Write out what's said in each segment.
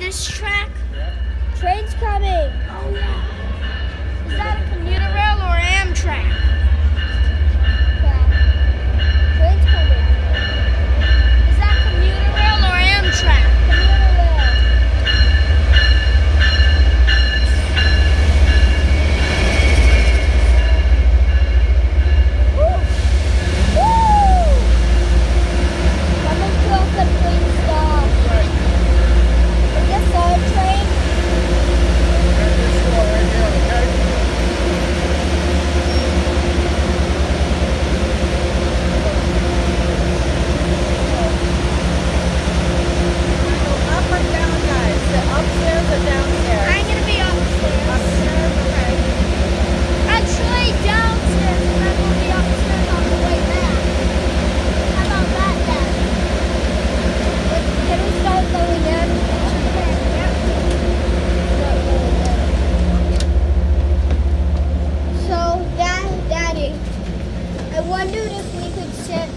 this track? Train's coming. Wondered if we could sit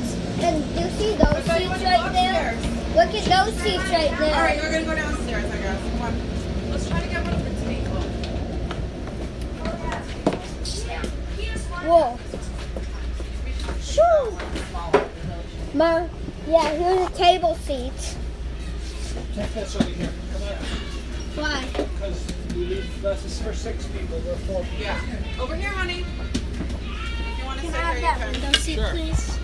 and do you see those I seats right there? upstairs. Look at those seats right there. All right, we're gonna go downstairs, I guess. Come on. Let's try to get one of the table. Whoa. Shoo. Ma, yeah, here's the table seats. Take this over here. Come on. Why? Because we leave, this is for six people, we're four people. Yeah. Over here, honey. That window seat, Sure. please?